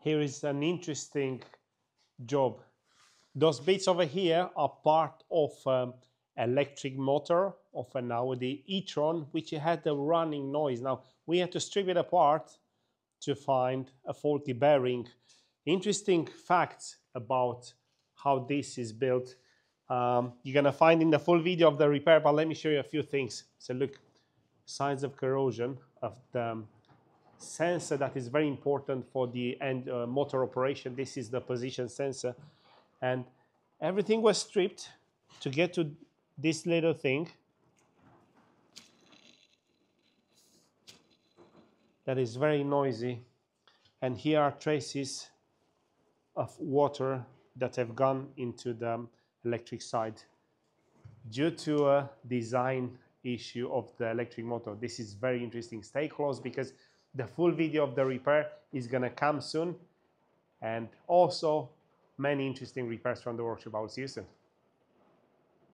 here is an interesting job. Those bits over here are part of um, electric motor of an Audi e-tron, which had a running noise. Now, we had to strip it apart to find a faulty bearing. Interesting facts about how this is built. Um, you're gonna find in the full video of the repair, but let me show you a few things. So look, signs of corrosion of the um, sensor that is very important for the end uh, motor operation. This is the position sensor. And everything was stripped to get to this little thing. That is very noisy. And here are traces of water that have gone into the electric side due to a design issue of the electric motor. This is very interesting. Stay close because the full video of the repair is going to come soon and also many interesting repairs from the workshop. I will see you soon.